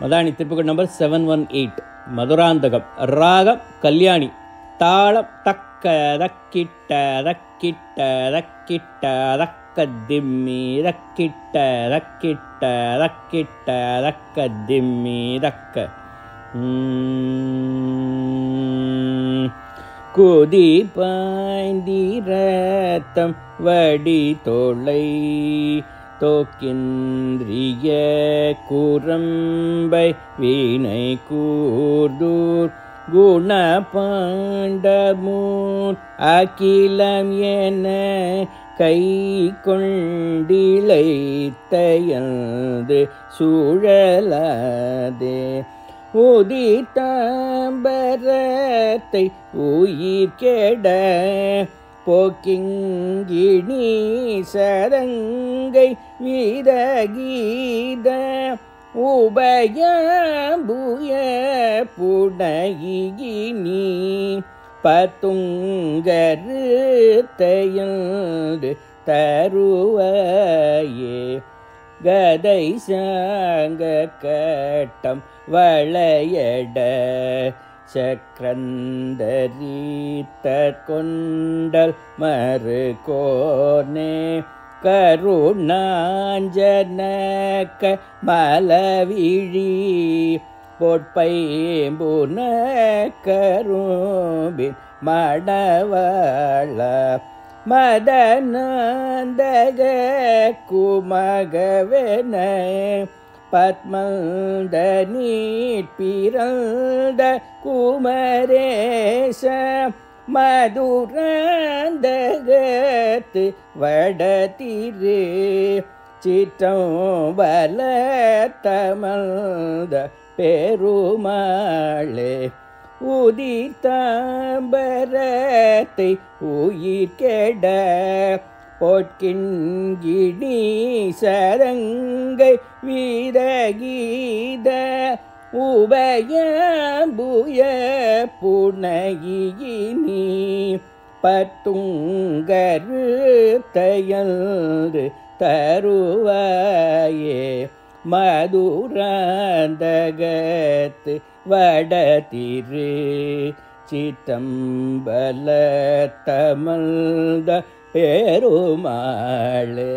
Madani திருப்புகள் number seven one eight Madurantakam. ராகம் கல்யாணி. தாளம் தக்க தக்கிட்ட தக்கிட்ட தக்கிட்ட தக்க திம்மி தக்கிட்ட தக்கிட்ட தக்கிட்ட தக்க திம்மி தக்க. கொதி குதி பாய்ந்திரத்தம் வடி தொலை தோக்கின்றிய குரம்பை வீணை கூர்தூர் குண பாண்டமூர் அகிலம் என கை கொண்டிழைத்தையது சூழலாதே உதித்தாம்பரத்தை உயிர் கெட போக்கிங்கிணி சரங்கை வீரகீத உபயபுய புடகினி பத்துங்கருத்தையது தருவையே. கதை சாங்க கட்டம் வளையட சக்கரந்தரீத்த கொண்டல் மறு கோனே கருணாஞ்சனக்க மலவிழி பொற்பைம்புன கரும்பின் மடவாள மதனந்தக குமகவென பத்மந்த நீட்பிறந்த குமரேச மதுரந்தகத்து வடதிரு சிற்றம் வல தமல்த பெருமாளே உதித்தாம்பரத்தை உயிர் கெட பொற்கிண்கிணி சரங்கை வீரகீத உபயபுய புனகினி பத்துங்கரு பத்துங்கருத்தையல்று தருவாயே. மதுராந்தகத்து வடதிரு சித்தம்பல தமல்த பெருமாளே